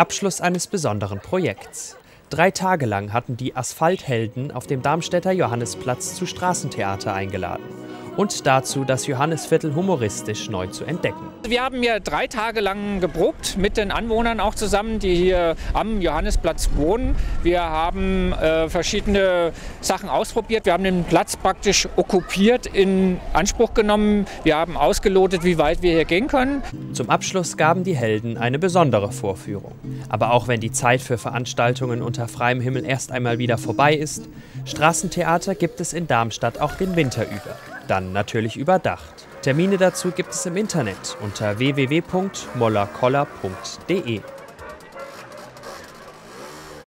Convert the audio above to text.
Abschluss eines besonderen Projekts. Drei Tage lang hatten die Asphalthelden auf dem Darmstädter Johannisplatz zu Straßentheater eingeladen und dazu, das Johannisviertel humoristisch neu zu entdecken. Wir haben hier drei Tage lang geprobt mit den Anwohnern auch zusammen, die hier am Johannisplatz wohnen. Wir haben äh, verschiedene Sachen ausprobiert. Wir haben den Platz praktisch okkupiert in Anspruch genommen. Wir haben ausgelotet, wie weit wir hier gehen können. Zum Abschluss gaben die Helden eine besondere Vorführung. Aber auch wenn die Zeit für Veranstaltungen unter freiem Himmel erst einmal wieder vorbei ist, Straßentheater gibt es in Darmstadt auch den Winter über dann natürlich überdacht. Termine dazu gibt es im Internet unter www.mollerkoller.de.